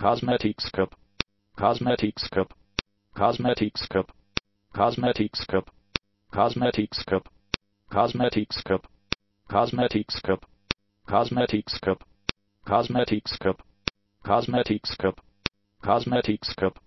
Cosmetics Cop. Cosmetics Cop. Cosmetics Cop. Cosmetics Cop. Cosmetics Cop. Cosmetics Cop. Cosmetics Cop. Cosmetics Cop. Cosmetics Cop. Cosmetics Cop. Cosmetics Cop.